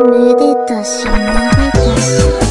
めでたしめでたし